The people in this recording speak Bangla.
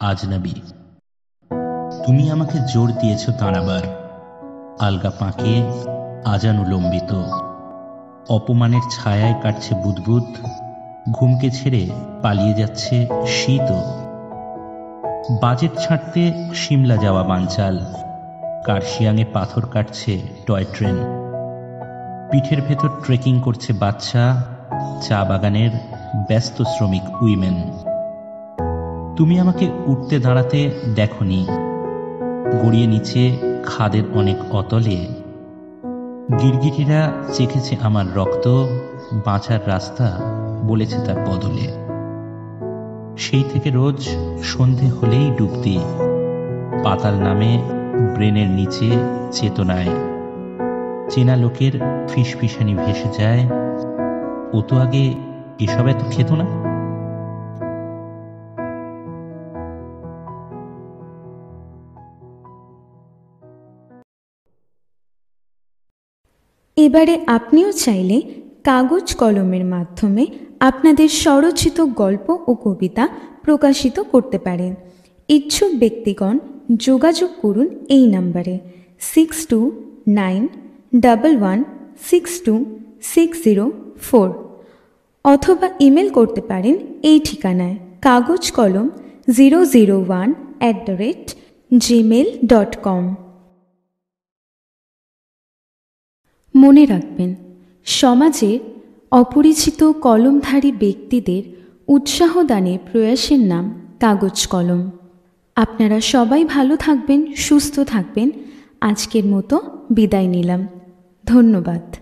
আজনবী। তুমি আমাকে জোর দিয়েছ দাঁড়াবার আলগা পাঁকে আজানুলম্বিত অপমানের ছায়ায় কাটছে বুদবুদ। ঘুমকে ছেড়ে পালিয়ে যাচ্ছে শীত। বাজেট ছাড়তে সিমলা যাওয়া বানচাল। কার্শিয়াংয়ে পাথর কাটছে টয় ট্রেন। পিঠের ভেতর ট্রেকিং করছে বাচ্চা। চা বাগানের ব্যস্ত শ্রমিক উইমেন। তুমি আমাকে উঠতে দাঁড়াতে দেখনি। গড়িয়ে নিচে খাদের অনেক অতলে। গিরগিটিরা চেখেছে আমার রক্ত, বাঁচার রাস্তা বলেছে তার বদলে। সেই থেকে রোজ সন্ধে হলেই ডুবতি। পাতাল নামে ব্রেনের নিচে চেতনায়। চেনা লোকের ফিসফিসানি ভেসে যায়, ও তো আগে এসব এত খেত না? এবারে আপনিও চাইলে কাগজ কলমের মাধ্যমে আপনাদের স্বরচিত গল্প ও কবিতা প্রকাশিত করতে পারেন। ইচ্ছুক ব্যক্তিগণ যোগাযোগ করুন এই নাম্বারে six two nine double one six two six zero four অথবা ইমেল করতে পারেন এই ঠিকানায় কাগজ কলম zero zero one at the rate Gmail dot com মনে রাখবেন, সমাজে অপরিচিত কলমধারী ব্যক্তিদের উৎসাহ দানে প্রয়াসের নাম কাগজ কলম। আপনারা সবাই ভালো থাকবেন, সুস্থ থাকবেন। আজকের মতো বিদায় নিলাম। ধন্যবাদ।